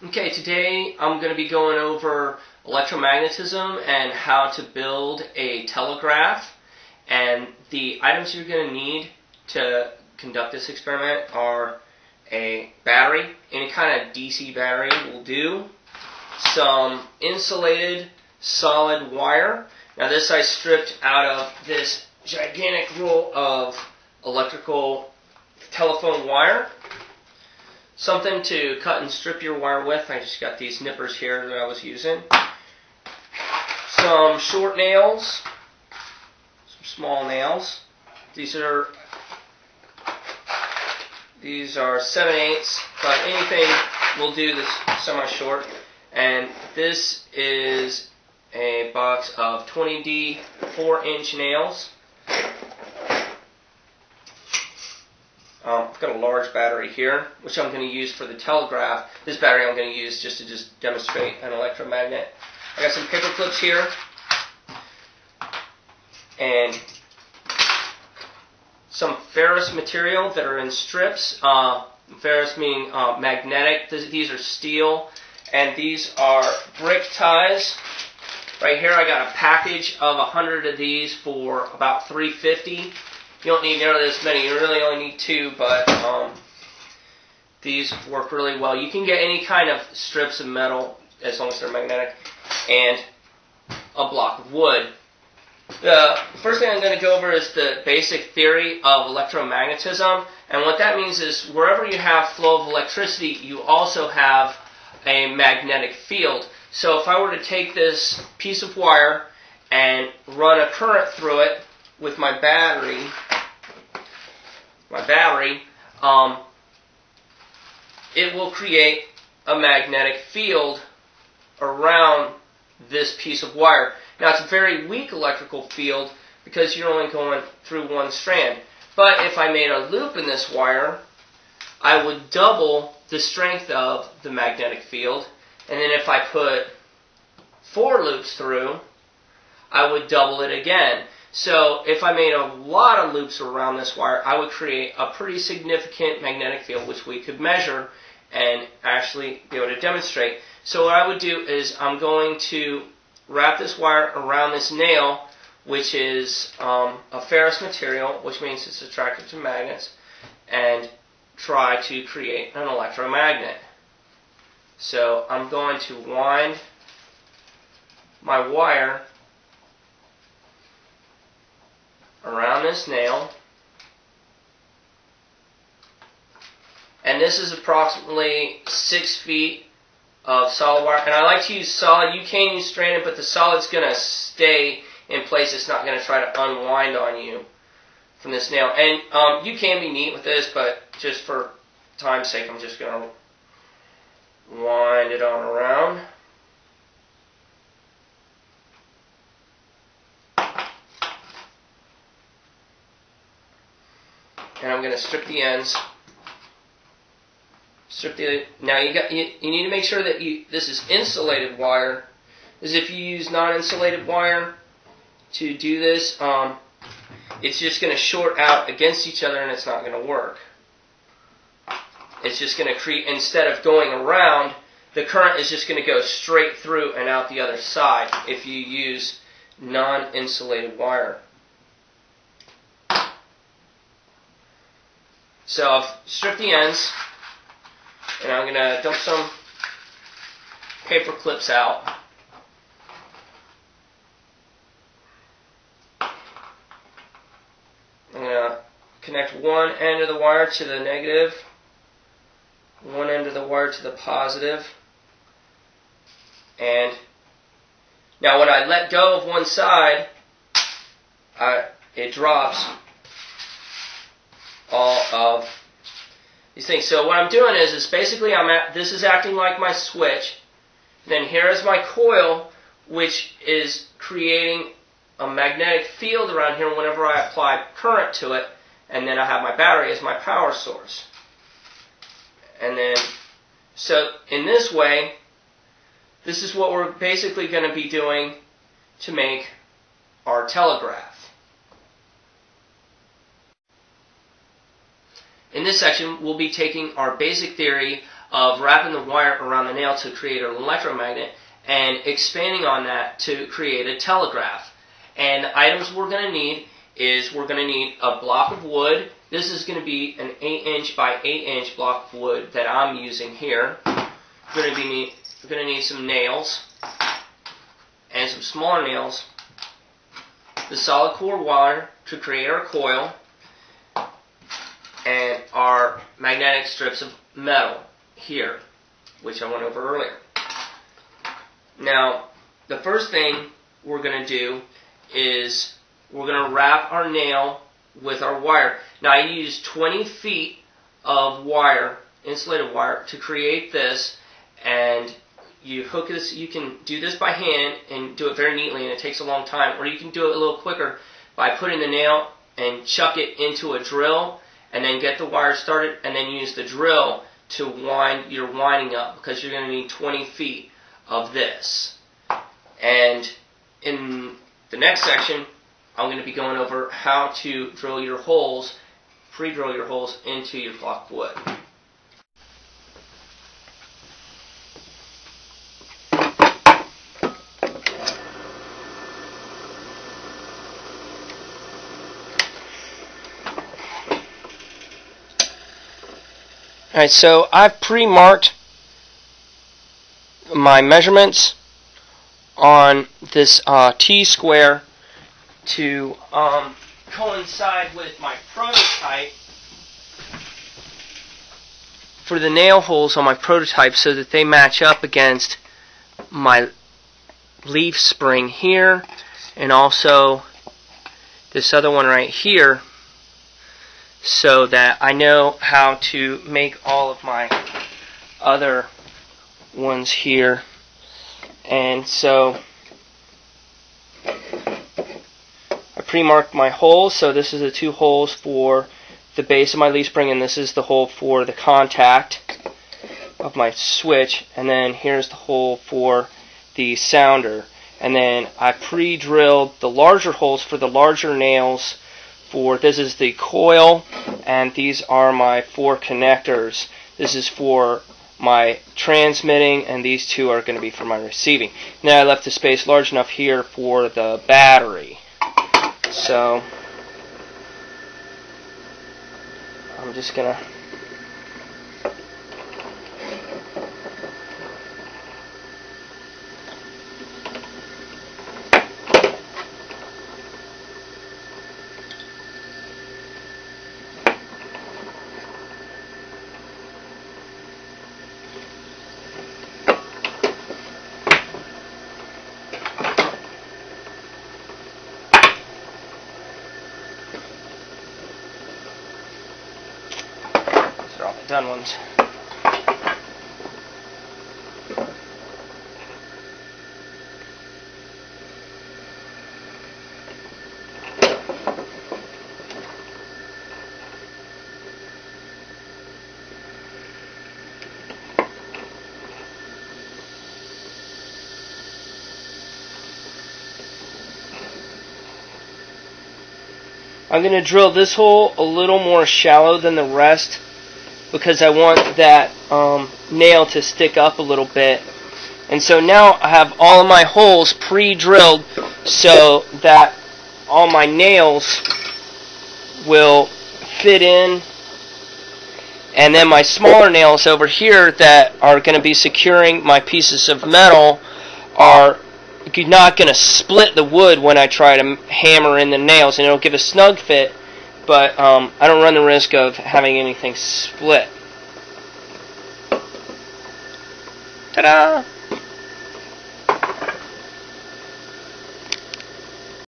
Okay, today I'm going to be going over electromagnetism and how to build a telegraph. And the items you're going to need to conduct this experiment are a battery, any kind of DC battery will do, some insulated solid wire. Now this I stripped out of this gigantic roll of electrical telephone wire something to cut and strip your wire with. I just got these nippers here that I was using. Some short nails, some small nails. These are these are 7 eighths, but anything will do this semi-short. And this is a box of 20D 4-inch nails. Um, I've got a large battery here, which I'm going to use for the telegraph. This battery I'm going to use just to just demonstrate an electromagnet. I got some paper clips here, and some ferrous material that are in strips. Uh, ferrous meaning uh, magnetic. These are steel, and these are brick ties. Right here, I got a package of 100 of these for about 350. You don't need nearly this many. You really only need two, but um, these work really well. You can get any kind of strips of metal as long as they're magnetic, and a block of wood. The first thing I'm going to go over is the basic theory of electromagnetism, and what that means is wherever you have flow of electricity, you also have a magnetic field. So if I were to take this piece of wire and run a current through it with my battery, my battery, um, it will create a magnetic field around this piece of wire. Now it's a very weak electrical field because you're only going through one strand. But if I made a loop in this wire, I would double the strength of the magnetic field. And then if I put four loops through, I would double it again. So if I made a lot of loops around this wire, I would create a pretty significant magnetic field, which we could measure and actually be able to demonstrate. So what I would do is I'm going to wrap this wire around this nail, which is um, a ferrous material, which means it's attracted to magnets, and try to create an electromagnet. So I'm going to wind my wire this nail. And this is approximately six feet of solid wire. And I like to use solid. You can use stranded, but the solid's going to stay in place. It's not going to try to unwind on you from this nail. And um, you can be neat with this, but just for time's sake, I'm just going to wind it on around. I'm going to strip the ends. Strip the now you got you, you need to make sure that you this is insulated wire. As if you use non-insulated wire to do this, um, it's just going to short out against each other and it's not going to work. It's just going to create instead of going around, the current is just going to go straight through and out the other side if you use non-insulated wire. So I've stripped the ends, and I'm going to dump some paper clips out. I'm going to connect one end of the wire to the negative, one end of the wire to the positive, and now when I let go of one side, I, it drops all of these things. So what I'm doing is, is basically I'm at, this is acting like my switch. Then here is my coil, which is creating a magnetic field around here whenever I apply current to it. And then I have my battery as my power source. And then, so in this way, this is what we're basically going to be doing to make our telegraph. In this section, we'll be taking our basic theory of wrapping the wire around the nail to create an electromagnet and expanding on that to create a telegraph. And items we're going to need is we're going to need a block of wood. This is going to be an 8 inch by 8 inch block of wood that I'm using here. We're going to, be need, we're going to need some nails and some smaller nails. The solid core wire to create our coil and our magnetic strips of metal here, which I went over earlier. Now, the first thing we're going to do is we're going to wrap our nail with our wire. Now, I use 20 feet of wire, insulated wire, to create this, and you hook this, you can do this by hand and do it very neatly, and it takes a long time, or you can do it a little quicker by putting the nail and chuck it into a drill, and then get the wire started, and then use the drill to wind your winding up, because you're going to need 20 feet of this. And in the next section, I'm going to be going over how to drill your holes, pre-drill your holes into your block wood. Alright, so I've pre-marked my measurements on this uh, T-square to um, coincide with my prototype for the nail holes on my prototype so that they match up against my leaf spring here and also this other one right here so that I know how to make all of my other ones here. And so I pre-marked my holes so this is the two holes for the base of my leaf spring and this is the hole for the contact of my switch. And then here's the hole for the sounder. And then I pre-drilled the larger holes for the larger nails for this is the coil and these are my four connectors. This is for my transmitting and these two are going to be for my receiving. Now I left the space large enough here for the battery. So I'm just gonna done ones. I'm going to drill this hole a little more shallow than the rest because I want that um, nail to stick up a little bit. And so now I have all of my holes pre-drilled so that all my nails will fit in and then my smaller nails over here that are going to be securing my pieces of metal are not going to split the wood when I try to hammer in the nails and it'll give a snug fit but um, I don't run the risk of having anything split. Ta-da!